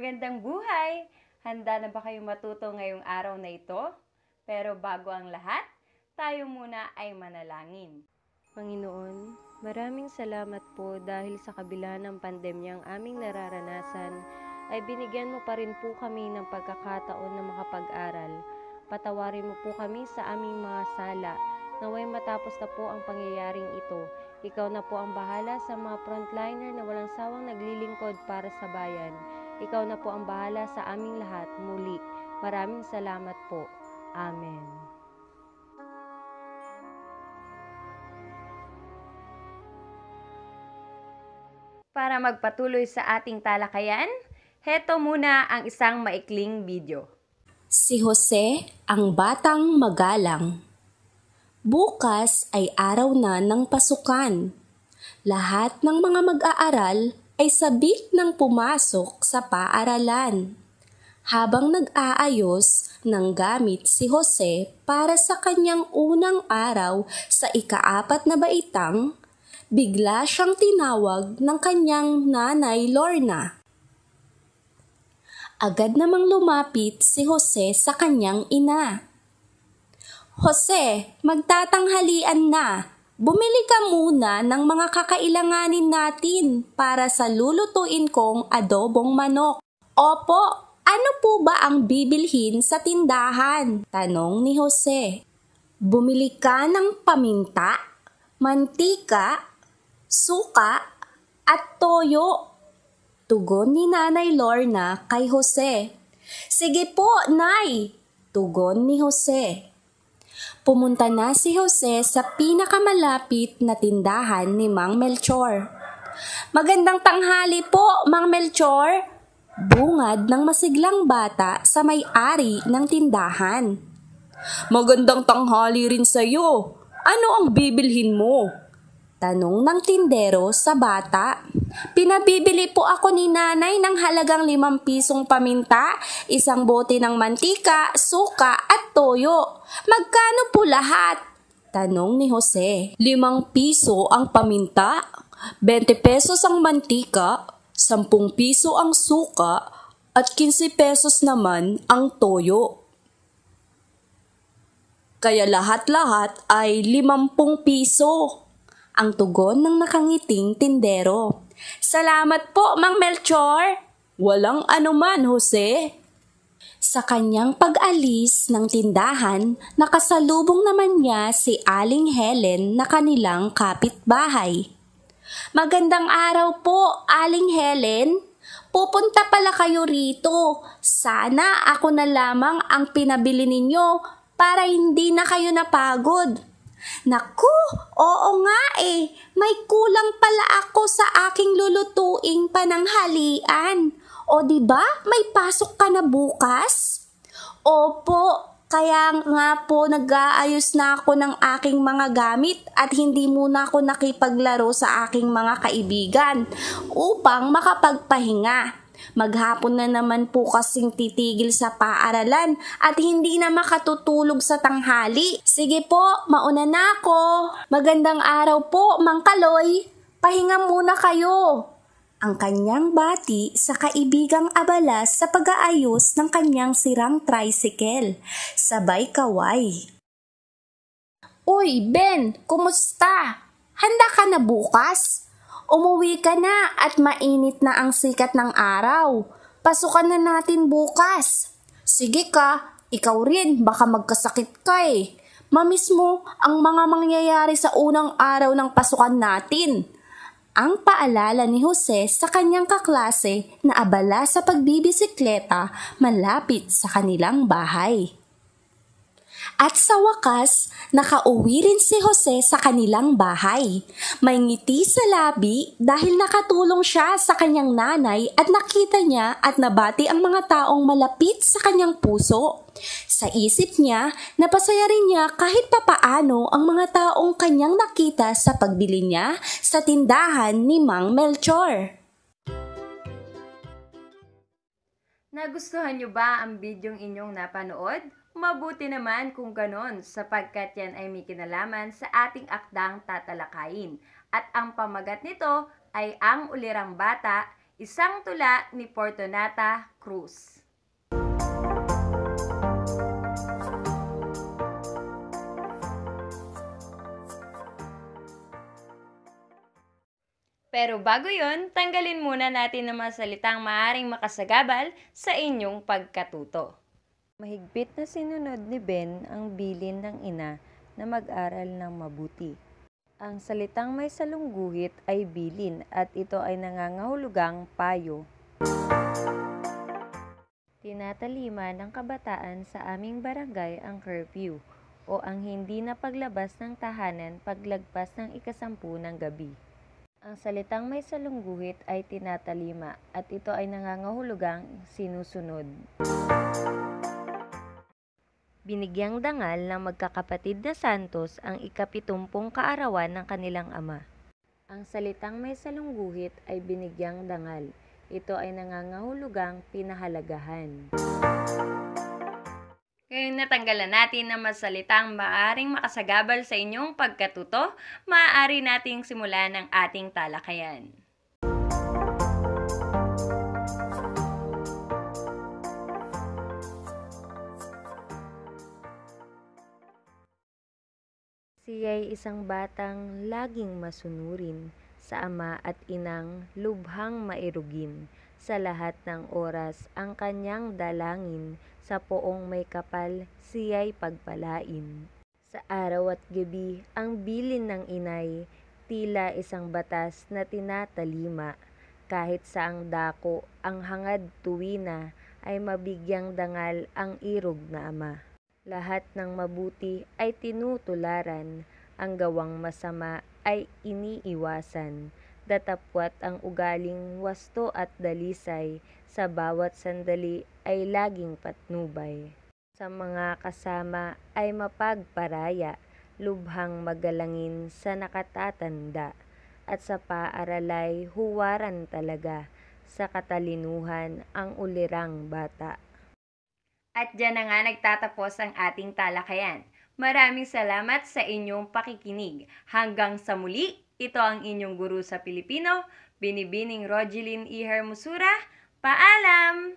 Magandang buhay! Handa na ba kayong matuto ngayong araw na ito? Pero bago ang lahat, tayo muna ay manalangin. Panginoon, maraming salamat po dahil sa kabila ng pandemyang aming nararanasan, ay binigyan mo pa rin po kami ng pagkakataon na makapag-aral. Patawarin mo po kami sa aming mga sala, naway matapos na po ang pangyayaring ito. Ikaw na po ang bahala sa mga frontliner na walang sawang naglilingkod para sa bayan. Ikaw na po ang bahala sa aming lahat muli. Maraming salamat po. Amen. Para magpatuloy sa ating talakayan, heto muna ang isang maikling video. Si Jose ang batang magalang. Bukas ay araw na ng pasukan. Lahat ng mga mag-aaral ay sabik ng pumasok sa paaralan. Habang nag-aayos ng gamit si Jose para sa kanyang unang araw sa ikaapat na baitang, bigla siyang tinawag ng kanyang nanay Lorna. Agad namang lumapit si Jose sa kanyang ina. Jose, magtatanghalian na. Bumili ka muna ng mga kakailanganin natin para sa lulutuin kong adobong manok. Opo, ano po ba ang bibilhin sa tindahan? Tanong ni Jose. Bumili ka ng paminta, mantika, suka, at toyo. Tugon ni Nanay Lorna kay Jose. Sige po, Nay! Tugon ni Jose. Pumunta na si Jose sa pinakamalapit na tindahan ni Mang Melchor. Magandang tanghali po, Mang Melchor! Bungad ng masiglang bata sa may-ari ng tindahan. Magandang tanghali rin sa iyo. Ano ang bibilhin mo? Tanong ng tindero sa bata. Pinabibili po ako ni nanay ng halagang limang pisong paminta, isang bote ng mantika, suka at toyo. Magkano po lahat? Tanong ni Jose. Limang piso ang paminta, 20 pesos ang mantika, 10 piso ang suka, at 15 pesos naman ang toyo. Kaya lahat-lahat ay 50 piso ang tugon ng nakangiting tindero. Salamat po, Mang Melchor! Walang anuman, Jose. Sa kanyang pag-alis ng tindahan, nakasalubong naman niya si Aling Helen na kanilang kapitbahay. Magandang araw po, Aling Helen. Pupunta pala kayo rito. Sana ako na lamang ang pinabili ninyo para hindi na kayo napagod. Naku, oo nga eh. May kulang pala ako sa aking lulutuing pananghalian. O di ba? May pasok ka na bukas? Opo, kaya nga po nag-aayos na ako ng aking mga gamit at hindi muna ako nakipaglaro sa aking mga kaibigan upang makapagpahinga. Maghapon na naman po kasing titigil sa paaralan at hindi na makatutulog sa tanghali. Sige po, mauna na ako. Magandang araw po, Mang Kaloy. Pahinga muna kayo. Ang kanyang bati sa kaibigang abala sa pag-aayos ng kanyang sirang tricycle. Sabay kaway. Uy, Ben, kumusta? Handa ka na bukas? Umuwi ka na at mainit na ang sikat ng araw. Pasukan na natin bukas. Sige ka, ikaw rin, baka magkasakit ka eh. Mamiss mo ang mga mangyayari sa unang araw ng pasukan natin. Ang paalala ni Jose sa kanyang kaklase na abala sa pagbibisikleta malapit sa kanilang bahay. At sa wakas, nakauwi rin si Jose sa kanilang bahay. May ngiti sa labi dahil nakatulong siya sa kanyang nanay at nakita niya at nabati ang mga taong malapit sa kanyang puso. Sa isip niya, napasaya rin niya kahit papaano ang mga taong kanyang nakita sa pagbili niya sa tindahan ni Mang Melchor. Nagustuhan niyo ba ang bidyong inyong napanood? Mabuti naman kung ganon sapagkat yan ay may kinalaman sa ating akdang tatalakayin. At ang pamagat nito ay ang ulirang bata, Isang tula ni Fortunata Cruz. Pero bago yon, tanggalin muna natin ang mga salitang maaring makasagabal sa inyong pagkatuto. Mahigpit na sinunod ni Ben ang bilin ng ina na mag-aral ng mabuti. Ang salitang may salungguhit ay bilin at ito ay nangangahulugang payo. Tinatalima ng kabataan sa aming barangay ang curfew o ang hindi na paglabas ng tahanan paglagpas ng ikasampu ng gabi. Ang salitang may salungguhit ay tinatalima at ito ay nangangahulugang sinusunod. Binigyang dangal ng magkakapatid na Santos ang ikapitumpong kaarawan ng kanilang ama. Ang salitang may salungguhit ay binigyang dangal. Ito ay nangangahulugang pinahalagahan. Ngayong natanggalan natin ng masalitang maaring makasagabal sa inyong pagkatuto, maaari nating simulan ang ating talakayan. Siya'y isang batang laging masunurin sa ama at inang lubhang mairugin. Sa lahat ng oras ang kanyang dalangin sa poong may kapal siya'y pagpalain. Sa araw at gabi ang bilin ng inay tila isang batas na tinatalima. Kahit saang dako ang hangad tuwina ay mabigyang dangal ang irog na ama. Lahat ng mabuti ay tinutularan, ang gawang masama ay iniiwasan. Datapwat ang ugaling wasto at dalisay, sa bawat sandali ay laging patnubay. Sa mga kasama ay mapagparaya, lubhang magalangin sa nakatatanda, at sa paaralay huwaran talaga, sa katalinuhan ang ulirang bata. At dyan na nga nagtatapos ang ating talakayan. Maraming salamat sa inyong pakikinig. Hanggang sa muli, ito ang inyong guru sa Pilipino, Binibining Rogeline E. Hermosura. Paalam!